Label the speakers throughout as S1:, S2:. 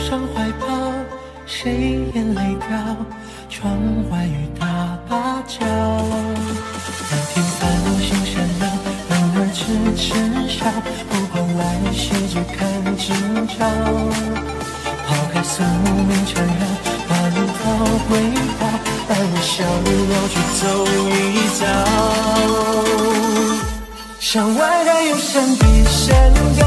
S1: 上怀抱，谁眼泪掉？窗外雨打芭蕉。蓝天繁星闪耀，人儿痴痴笑。不管来世只看今朝。抛开宿命缠绕，花如桃归道，伴我逍遥去走一遭。山外还有山比山高，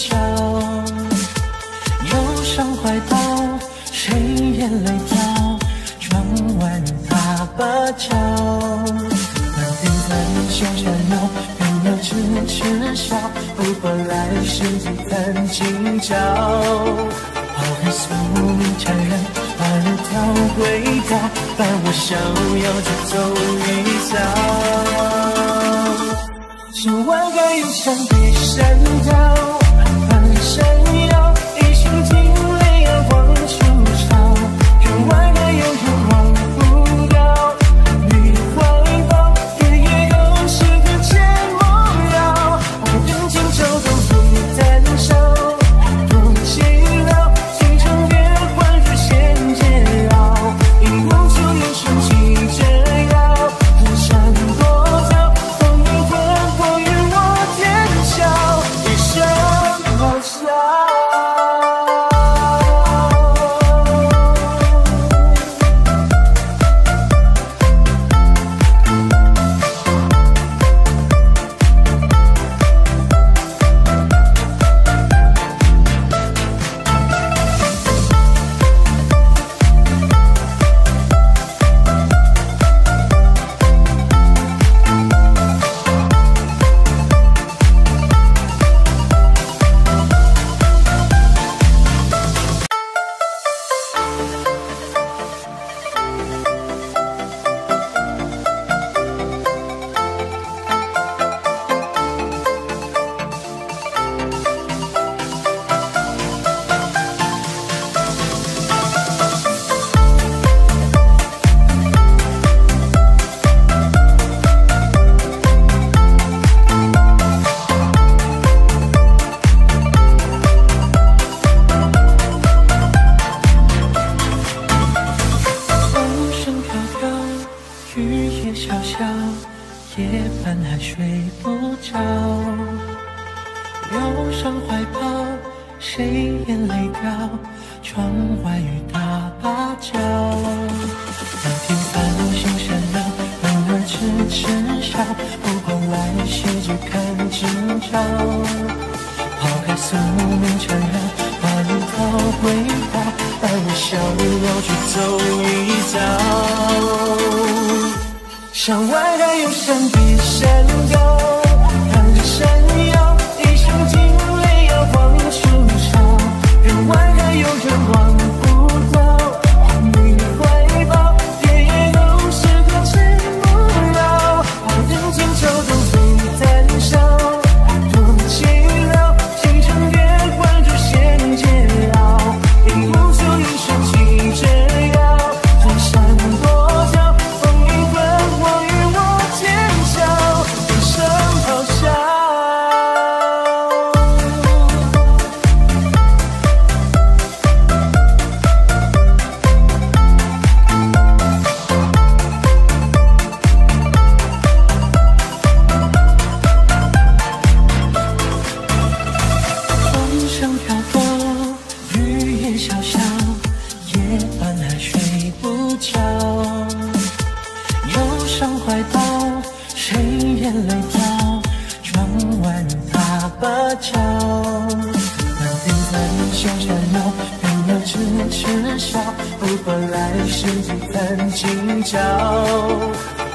S1: 不着。忧伤怀抱，谁眼泪掉？窗外雨打芭蕉。满天繁星闪耀，人儿痴痴笑。不管来世几番今朝。抛开宿命缠绕，花儿跳归道，伴我逍遥去走一遭。山外还有山比山高，半山腰，谁眼泪掉？窗外雨打芭蕉。满天繁星闪耀，人儿痴痴笑。不管来世只看今朝。抛开宿命缠绕，花如桃归道，伴我逍遥去走一遭。山外还有山比山高，上怀到谁眼泪掉窗外雨打叫，满漫天繁星闪耀人儿痴痴笑不管来世只看今朝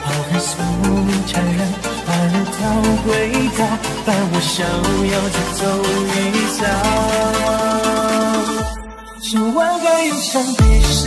S1: 抛开宿命缠绕把一条轨道伴我逍遥去走一遭。山外还有山比山